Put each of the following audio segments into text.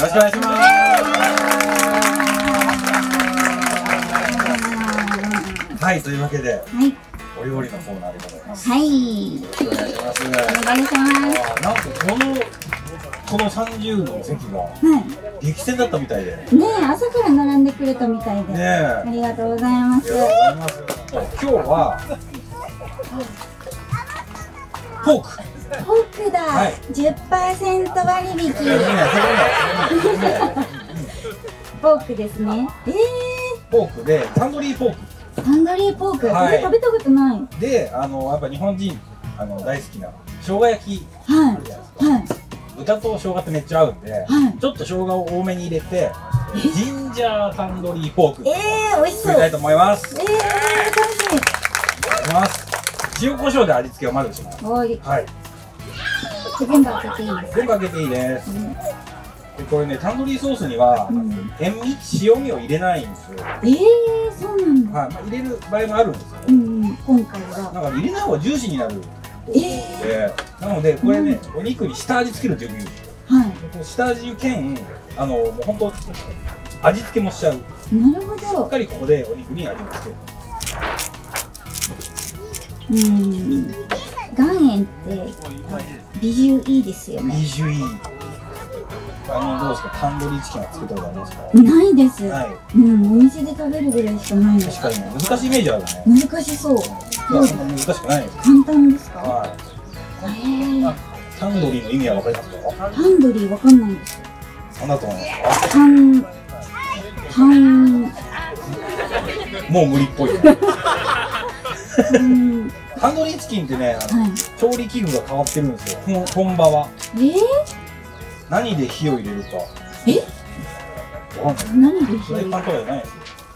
ろしくお願いしますはいというわけではい。お料理のコーナーでございますはい。よろしくお願いしますお願いします。あなんかこのこの30の席がは激戦だったみたいでね朝から並んでくれたみたいで。えありがとうございます。ます今日はフォークポークだ。はい10%割引。いやいいねそれねいいねポークですね。えフォークでタンドリーフォーー、タンドリーポーク。はい食べたことない。クであのやっぱ日本人あの大好きな生姜焼きはあるじゃないですかい。はい。豚と生姜ってめっちゃ合うんで、はいちょっと生姜を多めに入れてジンジャータンドリーポークえー、美味しそう。え作りたいと思いますー、楽しいきます塩コショウで味付けをまずしますはい全部開けていいです全部かけていいですうんでこれねタンドリーソースにはうん。塩味塩味を入れないんですよ、えー、そうなんだ。はい。まあ、入れる場合もあるんですよ。うん、うん、今回は。なんか入れない方がジューシーになる。えでなのでこれね、お肉に下味つけるってよく言うんですよ。ー、はい。下味兼あのもう本当味付けもしちゃう。なるほしっど。かりここでお肉に味をつける。うん。岩塩って美獣いいですよね。二重いいあのどうですか？タンドリーチキンは作ったことありますか？ないです。はいうん、お店で食べるぐらいしかない。確かにね難しいイメージあるね難しそう。いやそんな難しくないです簡単ですか？はい。タンドリーの意味はわかりますか？タンドリーわかんないです。何だと思いますタン。タン。かもう無理っぽいねタン。タンドリーチキンってねはい。調理器具が変わってるんですよ。本本場は。えー、何で火を入れるか。え、わかんない。何でフライパンとか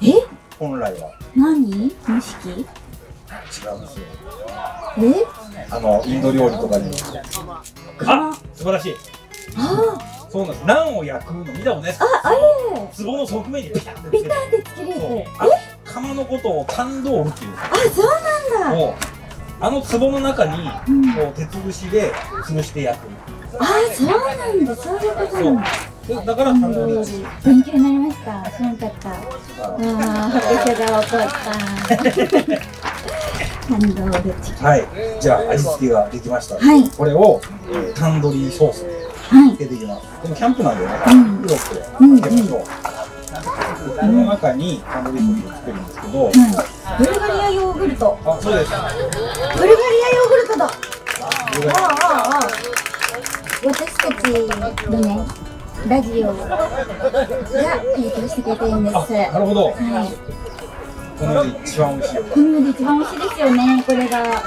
え、本来は。何？蒸し器。違うんですよ。え、あのインド料理とかに。あ！素晴らしい。あ、そうなんです。ナンを焼くの見たことないですか？あ、あれ。壺の側面にピタッてつけるピタってつけれそう。て。あ釜のことをタンドールっていうあ、そうなんだ。あの壺の中にうんこう鉄串で潰して焼くあ、そうなんだ。そういうことなんだ。でだからタンドリーチキン勉強になりました。知らなかった。ああ、拍手が起こった。タンドールチキン。はいじゃあ味付けができました、はいこれを、えータンドリーソースはいつ。けていきますこのキャンプなんでねうん黒くうんつけましょう、この中にタンドリーソースを作るんですけど、はい。ブルガリアヨーグルト。あそうですブルガリアヨーグルトだ。ああ、ああ。私たちのね、ラジオが提供してくれてるんです。あなるほどはい。この世で一番美味しいよこの世で一番美味しいですよね、これが。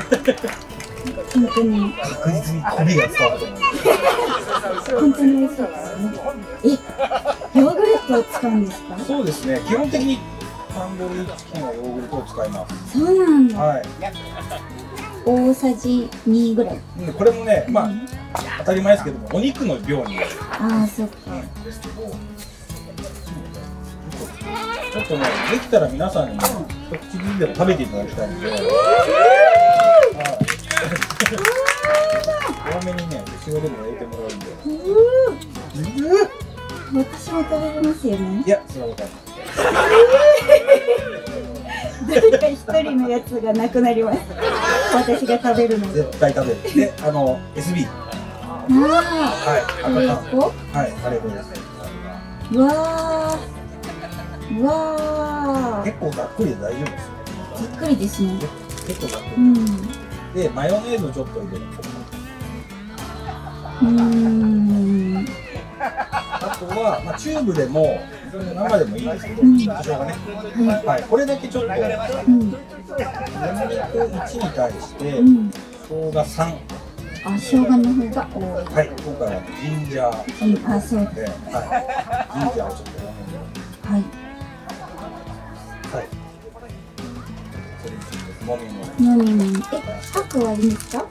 本当に。確実に媚びが伝わると思う本当に美味しいですね。え、トを使うんですか。そうですね。基本的にタンドリーチキンはヨーグルトを使います。そうなんだ。はい。大さじ2ぐらい。うんこれもねまあ当たり前ですけどもお肉の量にああ、そっか。ん。ですけどちょっとねできたら皆さんに一口ずつでも食べていただきたいんで。はい。多めにね後ろでも入れてもらうんで私も食べれますよねい。やそれは分かんない誰か一人のやつがなくなります。私が食べるので。絶対食べるであの SB あはいあ、カレー粉はいカレー粉ですうわー。うわー。結構ざっくりで大丈夫ですよざっくりですね。結構ざっくりうん。でマヨネーズをちょっと入れるうーん。あとは、まあ、チューブでも生でもいいんですけど、うんね、はい、これだけちょっと鶏うん。肉1に対してうん。生姜3あ、生姜の方が多い。はい今回はジンジャーうんあ、そうだ。で、はい、ジンジャーをちょっとはい。はいそれにちょっともみものみもみ。え、パックはいいんですか？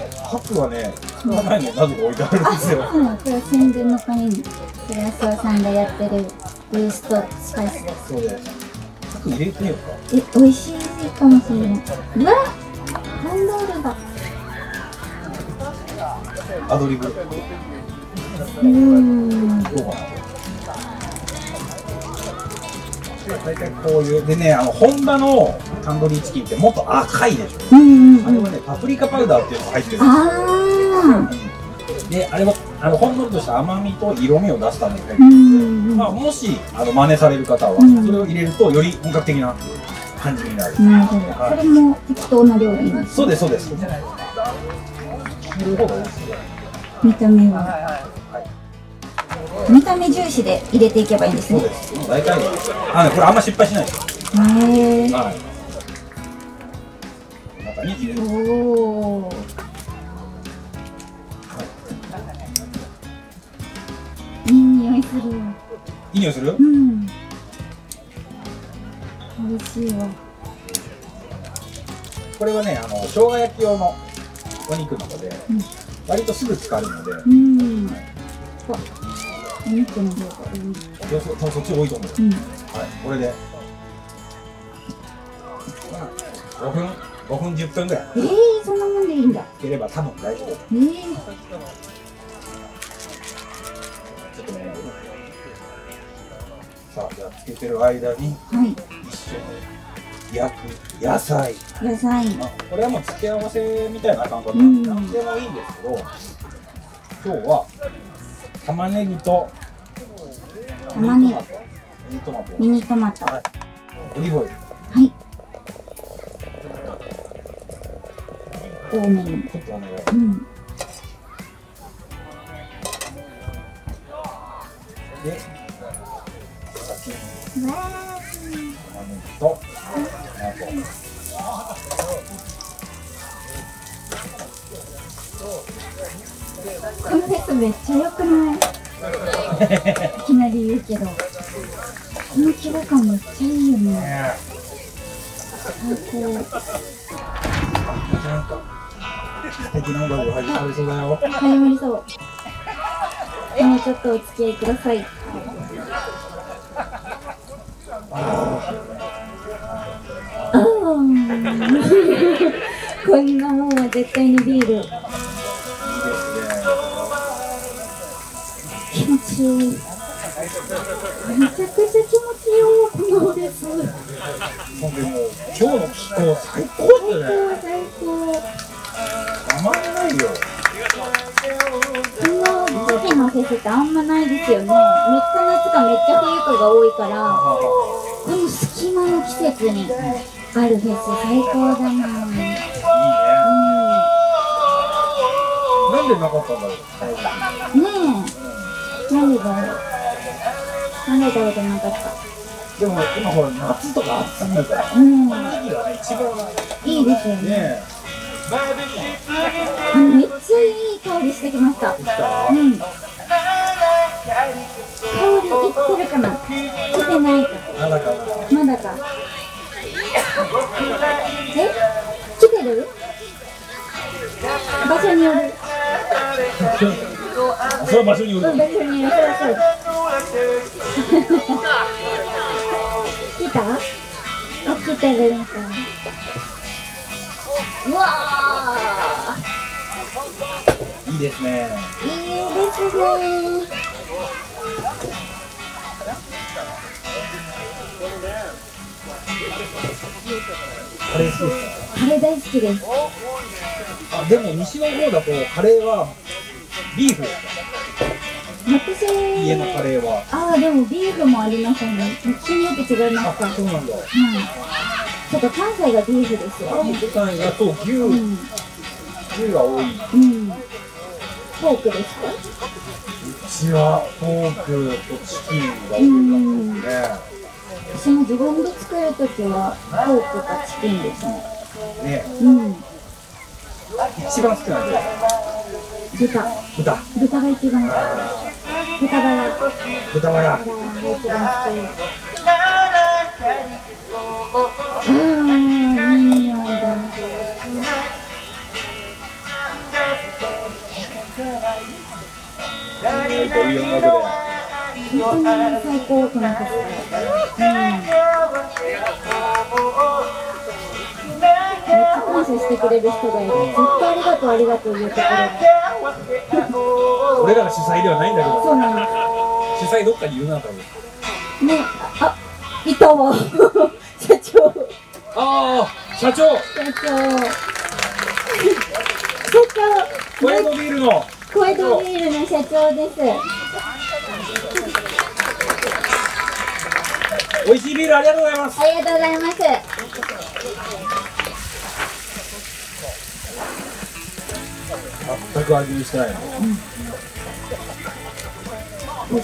で白はねその前の謎が置いてあるんあ、ですよそう。これは宣伝のために、寺澤さんがやってるブーストスパイスです。そうで白入れてみようかえ、美味しいかもしれない。うわハンドールだ。アドリブどううーん。かな大体こういう。でねあの本場のタンドリーチキンってもっと赤いでしょ。うんうんうん。あれはねパプリカパウダーっていうのが入ってるあであれはあのほんのりとした甘みと色味を出すために入ってるんうん。まあ、もしあの真似される方は、うん。それを入れるとより本格的な感じになる、なるほど。それも適当な料理にそうですそうです入れる方がいいですよ見た目重視で入れていけばいいんですね。大体あねこれあんま失敗しないです。へえはい。中に入れるおおいい匂いする。いい匂いする？うん。美味しいわ。これはねあの生姜焼き用のお肉なので、うん。割とすぐ使えるので、うん。わお肉の方が多いよそ多分そっち多いと思う、うん。はい、これで、まあ、5分？5分10分ぐらい。えー、そんなもんでいいんだ。つければ多分大丈夫。えー、ちょっとね。さあじゃあつけてる間にはい。一緒に焼く。野菜。野菜。まあこれはもう付け合わせみたいな感覚うんな。ん。でもいいんですけど今日は玉ねぎと玉ねぎミニトマト。はい。多めに。うん。とこのフェスめっちゃ良くないいきなり言うけどこの規模感めっちゃいいよね。ね最高。なんか素敵な音楽が始まりそうだよ。始まりそうもうちょっとお付き合いください。あー。こんなもんは絶対にビール。ちいいめちゃくちゃ気持ちよこのフェス本当にもう今日の気候最高です。ね最高たまんないよこの時期のフェスってあんまないですよねめっちゃ夏かめっちゃ冬かが多いから。この隙間の季節にあるフェス最高だな。うん。いいねなんでなかったんだろう。ねえなんでだろうなんでだろうじゃなかった？でも今ほら夏とか暑すぎるからうん。いいですよね。ねあめっちゃいい香りしてきました。うん。香りいってるかな。来てないか。まだか。なまだかえ？来てる？場所による。あそれは場所によるうん場所による来たあ来てるんかうわいいですね。ーいいですねカレー好きです。カレー大好きです。かあでも西の方だとカレーはビーフ私家のカレーは。ああでもビーフもありますよね。日によって違いますかあそうなんだ。はい。ちょっと関西がビーフですよ。ね関西だと牛うん。牛が多い。うん。フォークですか？うちはポークとチキンが多いね私も自分で作るときはフォークかチキンですね。ね。うん。一番好きなんで豚。豚。豚が一番。好き豚バラ豚バラが一番好きあーいい匂いだえーという音楽で本当に最高このフェスうんめっちゃ感謝してくれる人がいるずっとありがとうありがとう言うところ俺らが主催ではないんだけど。そうなんです主催どっかにいるな多分ねあ伊藤 社長。ああ社長。社長。社長小江戸ビールの。小江戸ビールの社長です。美味しいビールありがとうございます。ありがとうございます。全く味見してないの、美味しいう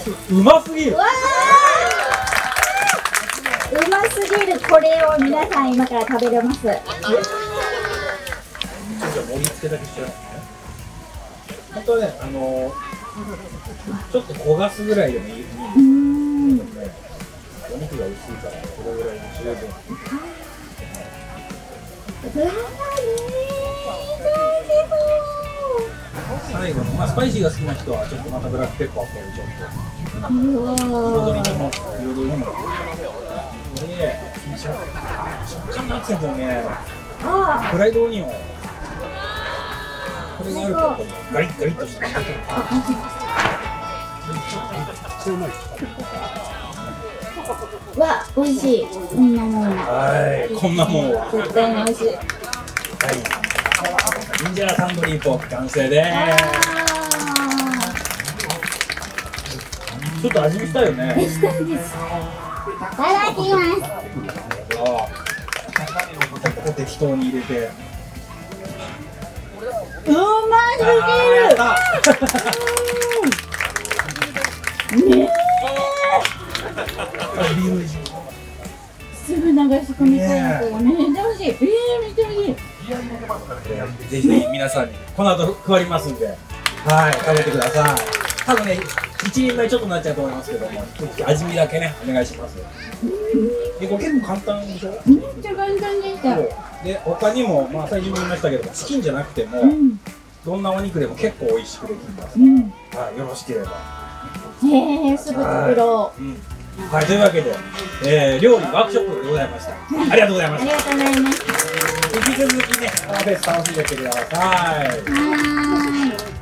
ますぎる。うますぎるこれを皆さん今から食べれます。じゃあ盛り付けだけしちゃう。のね本当はねあのちょっと焦がすぐらいでもいいうーんお肉が薄いからこれぐらいで十分。うわーね最後の、まあ、スパイシーが好きな人はちょっとまたブラックペッパーをこれちょっと彩りにも彩りにもで食感のアクセントにねフライドオニオンこれがあるとこうガリッガリッとしたーわ美味しい。こんなもんはい。こんなもんは絶対に美味しい。はい。ンジャータンドリーポーク完成です。ちょっと味見したいよね。したいです。いただきます。あここ適当に入れてうます。ぎるあねービールす。ぐ流し込みたいのがめっちゃ美味しいえー、めっちゃ美味しいぜひぜひ皆さんにこの後配りますんで、はい、食べてください。多分ね、一人前ちょっとなっちゃうと思いますけども、味見だけね、お願いします。で、これ結構簡単でしょ？めっちゃ簡単でしたで、他にも、まあ、最初に言いましたけど、チキンじゃなくても、うんどんなお肉でも結構美味しくできます。うんはい、よろしければ。へえすぐ作ろううん。はい、というわけで、えー、料理ワークショップでございました。ありがとうございましありがとうございますた。引き続きね、このフェス楽しんでってください。はーい